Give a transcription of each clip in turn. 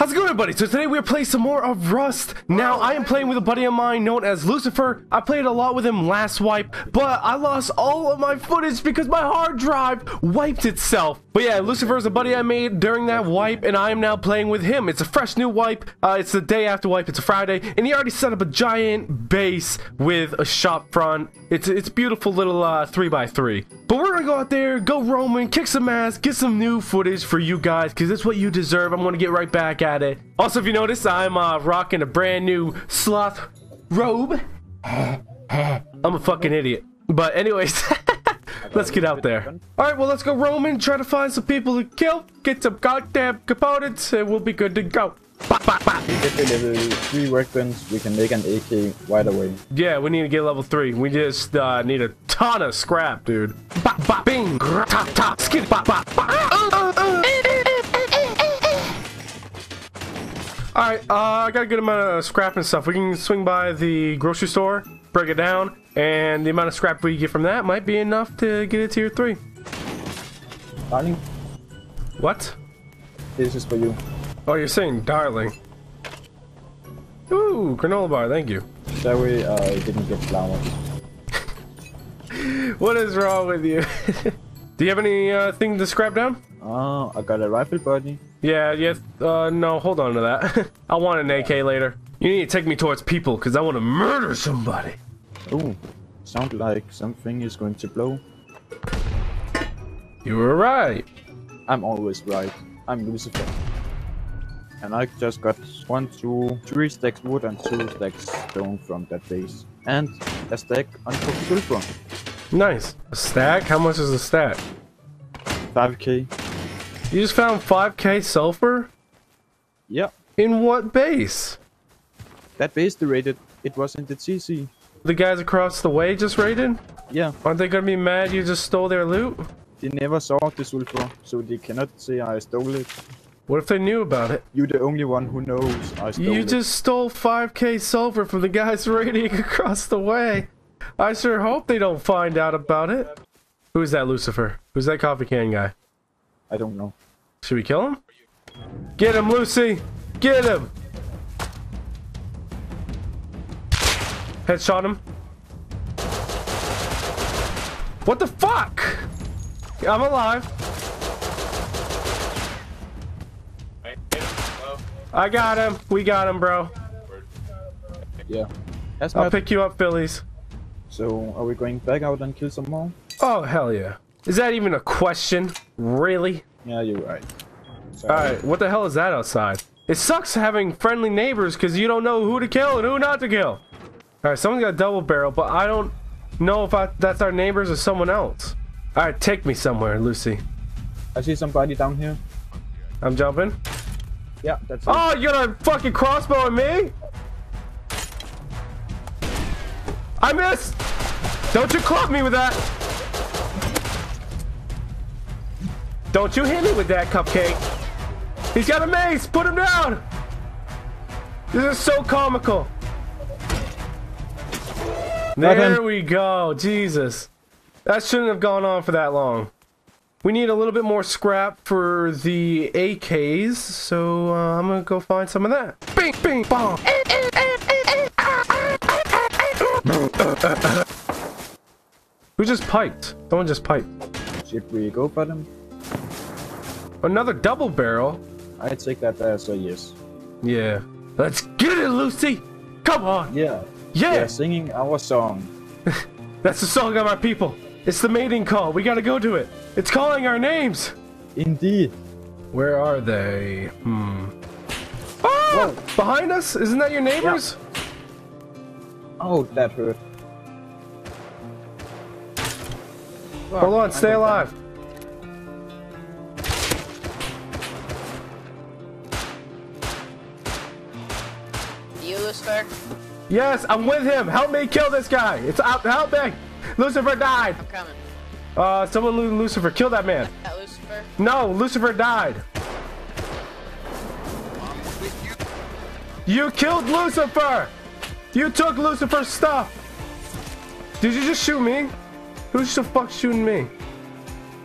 How's it going everybody? So today we're playing some more of Rust. Now I am playing with a buddy of mine known as Lucifer. I played a lot with him last wipe, but I lost all of my footage because my hard drive wiped itself. But yeah, Lucifer is a buddy I made during that wipe and I am now playing with him. It's a fresh new wipe. Uh, it's the day after wipe. It's a Friday and he already set up a giant base with a shop front. It's it's beautiful little uh, 3x3. But we're gonna go out there, go roaming, kick some ass, get some new footage for you guys because that's what you deserve. I'm gonna get right back at it. Also, if you notice, I'm uh, rocking a brand new sloth robe. I'm a fucking idiot. But anyways, let's get out there. All right, well, let's go roaming, try to find some people to kill, get some goddamn components, and we'll be good to go. Bop, bop, bop. Get the level 3 workbench, we can make an AK right away. Yeah, we need to get level three. We just uh, need a ton of scrap, dude. Bop, bop, bing, grr, top, top, skid, bop, bop, bop. Uh, uh. All right, I got a good amount of scrap and stuff. We can swing by the grocery store, break it down, and the amount of scrap we get from that might be enough to get it tier three. Darling, What? this is for you. Oh, you're saying darling. Ooh, granola bar, thank you. Sorry, uh, I didn't get flowers. What is wrong with you? Do you have any uh, thing to scrap down? Uh, I got a rifle buddy. Yeah, yes. Uh, no, hold on to that. I want an AK later. You need to take me towards people, because I want to murder somebody. Ooh, sound like something is going to blow. You were right. I'm always right. I'm Lucifer. And I just got one, two, three stacks wood and two stacks stone from that base. And a stack on sulfur. Nice. A stack? How much is a stack? 5k. You just found 5k sulfur? Yeah, In what base? that base they raided. It was in the CC. The guys across the way just raided? Yeah, Aren't they gonna be mad you just stole their loot? they never saw the sulfur, so they cannot say I stole it. What if they knew about it? You're the only one who knows I stole You it. just stole 5k sulfur from the guys raiding across the way. I sure hope they don't find out about it. Who's that Lucifer? Who's that coffee can guy? I don't know. Should we kill him? Get him, Lucy! Get him! Headshot him. What the fuck? I'm alive. I got him. We got him, bro. Yeah. That's I'll pick you up, Phillies. So, are we going back out and kill some more? Oh, hell yeah. Is that even a question? Really? Yeah, you're right. Alright, what the hell is that outside? It sucks having friendly neighbors because you don't know who to kill and who not to kill. Alright, someone's got a double barrel, but I don't know if I, that's our neighbors or someone else. Alright, take me somewhere, Lucy. I see somebody down here. I'm jumping. Yeah, that's it. Oh, you're gonna fucking crossbow at me? I missed! Don't you club me with that! Don't you hit me with that, Cupcake! He's got a mace! Put him down! This is so comical! Got him. There we go, Jesus. That shouldn't have gone on for that long. We need a little bit more scrap for the AKs, so uh, I'm gonna go find some of that. Bing, bing, bong. Who just piped? Someone just piped. Should we go for them? Another double barrel? I take that as a yes. Yeah. Let's get it, Lucy! Come on! Yeah. Yeah! They're singing our song. That's the song of our people! It's the mating call. We gotta go to it. It's calling our names! Indeed. Where are they? Hmm. Ah! Behind us? Isn't that your neighbors? Oh, that hurt. Hold on, stay alive. You, Lucifer? Yes, I'm with him. Help me kill this guy. It's out. Help me. Lucifer died. I'm coming. Uh, someone, Lu- Lucifer, kill that man. That Lucifer? No, Lucifer died. You killed Lucifer. You took Lucifer's stuff. Did you just shoot me? Who's the fuck shooting me?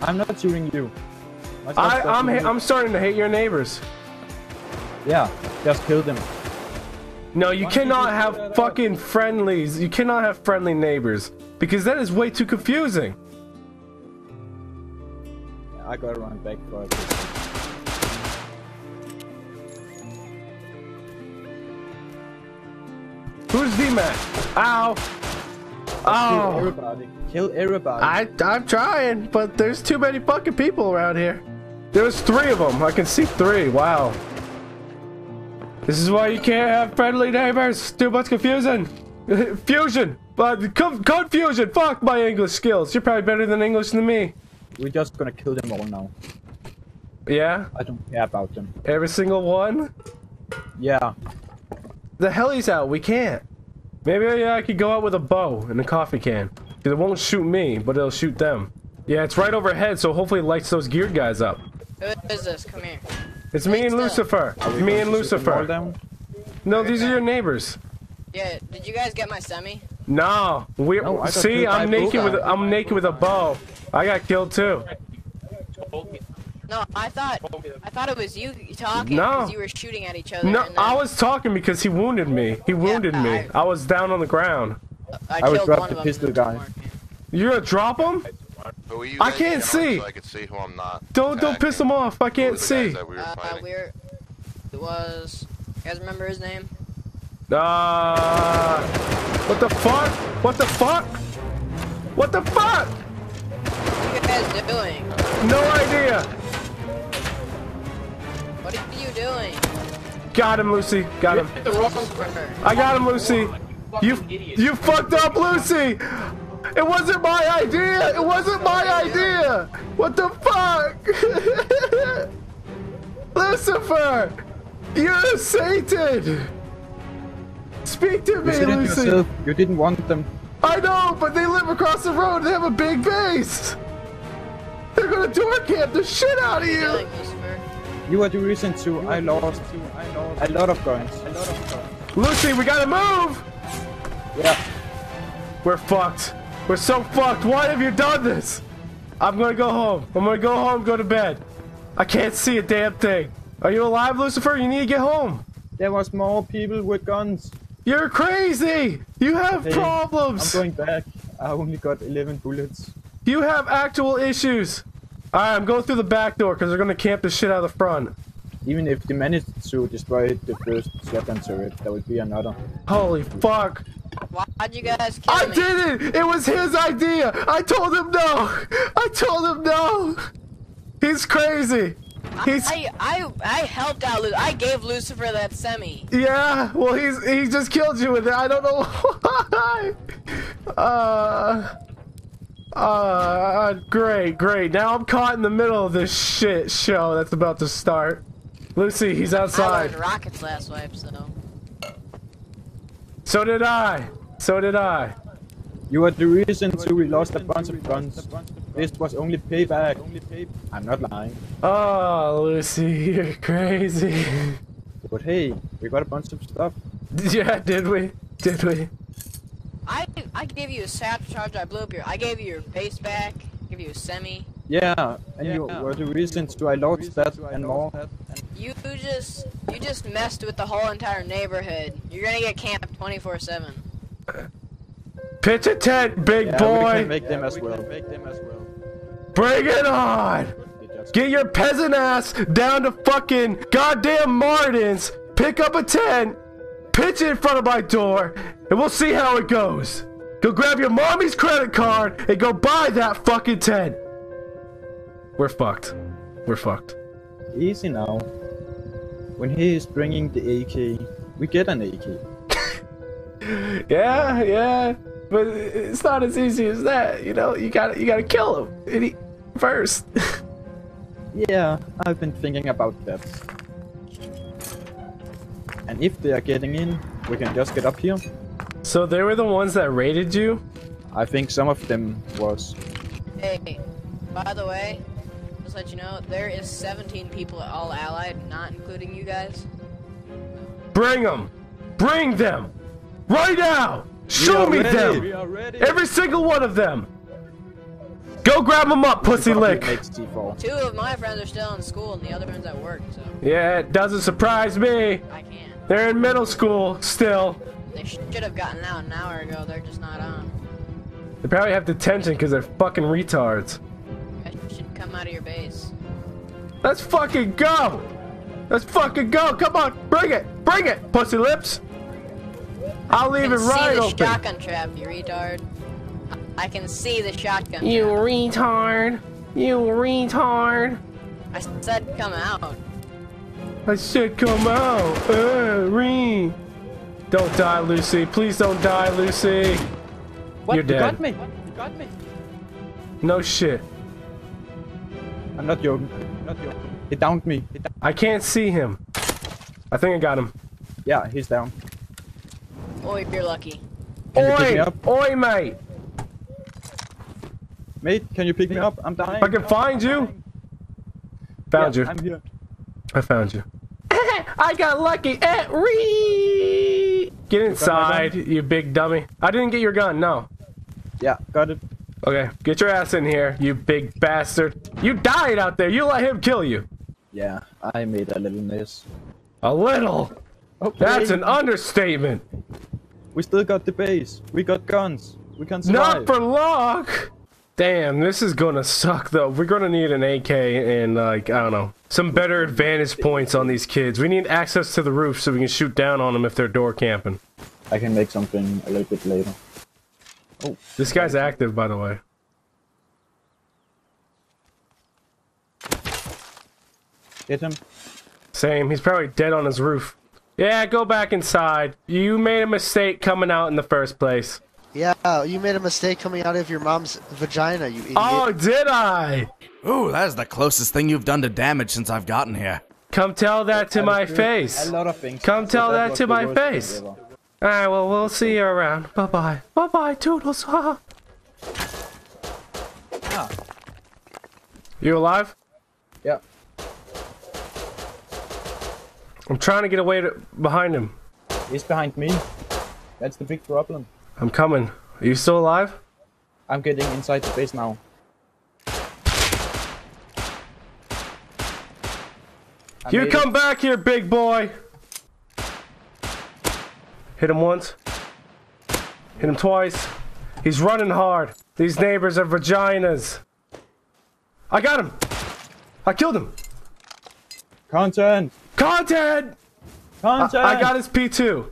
I'm not shooting you. I, I'm, ha- I'm starting to hate your neighbors. Yeah, just kill them. No, you Why don't you cannot have fucking friendlies. You cannot have friendly neighbors because that is way too confusing. I gotta run back for it. Who's VMAT? Ow! Kill Oh! everybody. Kill everybody. I I'm trying, but there's too many fucking people around here. There's three of them. I can see three. Wow. This is why you can't have friendly neighbors. Too much confusion. Fusion. But co- confusion. Fuck my English skills. You're probably better than English than me. We're just gonna kill them all now. Yeah. I don't care about them. Every single one. Yeah. The heli's out. We can't. Maybe uh, I could go out with a bow and a coffee can. 'Cause it won't shoot me, but it'll shoot them. Yeah, it's right overhead, so hopefully it lights those geared guys up. Who is this? Come here. It's me and Lucifer. Me and to shoot them Lucifer. No, these are your neighbors. Yeah, did you guys get my semi? No, we No, see. I'm naked with. I'm naked with a bow. I got killed too. No, I thought I thought it was you talking No. you were shooting at each other. No, then I was talking because he wounded me. He wounded me. I- I was down on the ground. I, I would killed drop one the of them pistol and then guy. You're gonna drop him? Who are you I can't see. So I can see who I'm not. Don't don't piss him off. I can't were the guys see. we were Uh, we were. It was. You guys remember his name? Ah, what the fuck? What the fuck? What the fuck? What are you guys doing? No idea. What are you doing? Got him, Lucy. Got him. I got him, Lucy. You you fucked up, Lucy. It wasn't my idea. It wasn't my idea. What the fuck? Lucifer, you're Satan. Speak to You me, it Lucy. yourself. You didn't want them. I know, but they live across the road. They have a big base. They're gonna door camp the shit out of you you. You are the reason to I lost a lot of guns. A lot of guns. Lucy, we gotta move. Yeah. We're fucked. We're so fucked. Why have you done this? I'm gonna go home. I'm gonna go home, go to bed. I can't see a damn thing. Are you alive, Lucifer? You need to get home. There was more people with guns. You're crazy. You have Hey, problems. I'm going back. I only got 11 bullets. You have actual issues. Alright, I'm going through the back door because they're gonna camp the shit out of the front. Even if they managed to destroy the first shotgun turret, that would be another. Holy fuck. Why'd you guys kill I me? didn't! It was his idea! I told him no! I told him no! He's crazy! He's I, I I helped out. Lu- I gave Lucifer that semi. yeah. Well, he's he just killed you with it. I don't know why. Uh. Uh. Great, great. Now I'm caught in the middle of this shit show that's about to start. Lucy, he's outside. learned rockets last wipe, so. So did I. So did I. You are the reason to we lost a bunch of guns. This was only payback. I'm not lying. Oh, Lucy, you're crazy. But hey, we got a bunch of stuff. yeah, did we? Did we? I I gave you a sap charge. I blew up your. I gave you your base back. Give you a semi. Yeah, and you were the reason to I lost that and more. You just you just messed with the whole entire neighborhood. You're gonna get camped 24/7. Pitch a tent, big Yeah, we boy. can make them as well. Bring it on. Get your peasant ass down to fucking goddamn Martin's. Pick up a tent, pitch it in front of my door, and we'll see how it goes. Go grab your mommy's credit card and go buy that fucking tent. We're fucked. We're fucked. Easy now. When he is bringing the AK, we get an AK. Yeah, yeah, but it's not as easy as that. You know, you gotta you gotta kill him and he- first. Yeah, I've been thinking about that. And if they are getting in, we can just get up here. so they were the ones that raided you. I think some of them was. Hey, by the way, just let you know, there is 17 people all allied, not including you guys. Bring them! Bring them! Right now! Show me them! Every single one of them! Go grab him up, pussy lick. Two of my friends are still in school, and the other one's at work, so Yeah, it doesn't surprise me. I can't. They're in middle school still. They should have gotten out an hour ago. They're just not on. They probably have detention because they're fucking retards. You guys should come out of your base. Let's fucking go! Let's fucking go! Come on, bring it! Bring it, pussy lips! I'll leave it right see the open. shotgun trap, you retard. I can see the shotgun You trap. retard! You retard! I said come out. I said come out! Uh, re. Don't die, Lucy. Please don't die, Lucy. What? You're dead. You got me. You got me. No shit. I'm not joking. Not joking. He downed me. He down- I can't see him. I think I got him. yeah, he's down. Oh, you're lucky. Can you pick me Oi! Oi, mate! Mate, can you pick me up? I'm dying. I can find you. Found Yeah, you. I'm here. I found you. I got lucky. Eh, ree. Get inside, you big dummy. I didn't get your gun, no. Yeah, got it. Okay, get your ass in here, you big bastard. You died out there. You let him kill you. Yeah, I made a little mess. A little. Okay. That's an understatement. We still got the base. We got guns. We can survive. Not for luck. Damn, this is gonna suck though. We're gonna need an AK and like I don't know some better advantage points on these kids. We need access to the roof so we can shoot down on them if they're door camping. I can make something a little bit later. Oh, this guy's active, by the way. Hit him. Same. He's probably dead on his roof. Yeah, go back inside. You made a mistake coming out in the first place. Yeah, you made a mistake coming out of your mom's vagina, you idiot. Oh, did I? Ooh, that is the closest thing you've done to damage since I've gotten here. Come tell that to my face. A lot of things. Come tell that was to my face. Alright, well, we'll see you around. Bye bye. Bye bye, Toodles. Ha. Ah. You alive? Yeah. I'm trying to get away to, behind him. He's behind me. That's the big problem. I'm coming. Are you still alive? I'm getting inside the base now. I You come it. back here, big boy. Hit him once. Hit him twice. He's running hard. These neighbors are vaginas. I got him. I killed him. Content! Content! I, Content! I got his P2.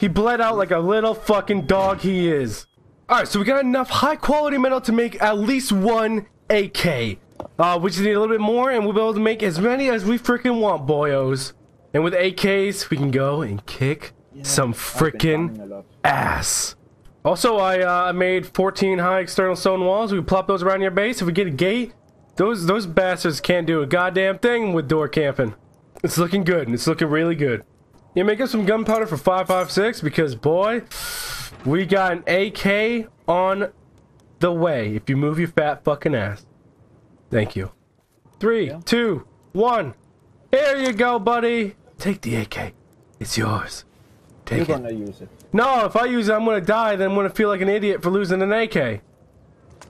He bled out like a little fucking dog he is. Alright, so we got enough high quality metal to make at least one AK. Uh, we just need a little bit more and we'll be able to make as many as we freaking want, boyos. And with AKs, we can go and kick some freaking farming a lot. ass. Also, I uh, made 14 high external stone walls. We plop those around your base. If we get a gate, those those bastards can't do a goddamn thing with door camping. It's looking good. It's looking really good. You make us some gunpowder for 556 because boy, we got an AK on the way. If you move your fat fucking ass. Thank you. Three, two, one. Here you go, buddy. Take the AK. It's yours. You're Take it. gonna use it. No, if I use it, I'm gonna die. Then I'm gonna feel like an idiot for losing an AK.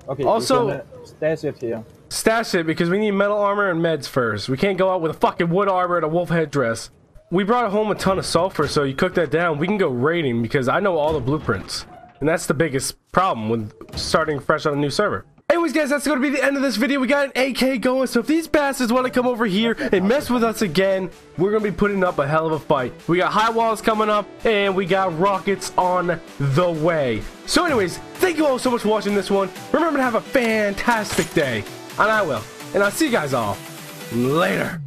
Okay, Also- stash it here. Stash it because we need metal armor and meds first. We can't go out with a fucking wood armor and a wolf headdress. We brought home a ton of sulfur, so you cook that down. We can go raiding because I know all the blueprints, and that's the biggest problem with starting fresh on a new server. Anyways, guys, that's going to be the end of this video. We got an AK going, so if these bastards want to come over here and mess with us again, we're going to be putting up a hell of a fight. We got high walls coming up, and we got rockets on the way. So anyways, thank you all so much for watching this one. Remember to have a fantastic day, and I will. And I'll see you guys all later.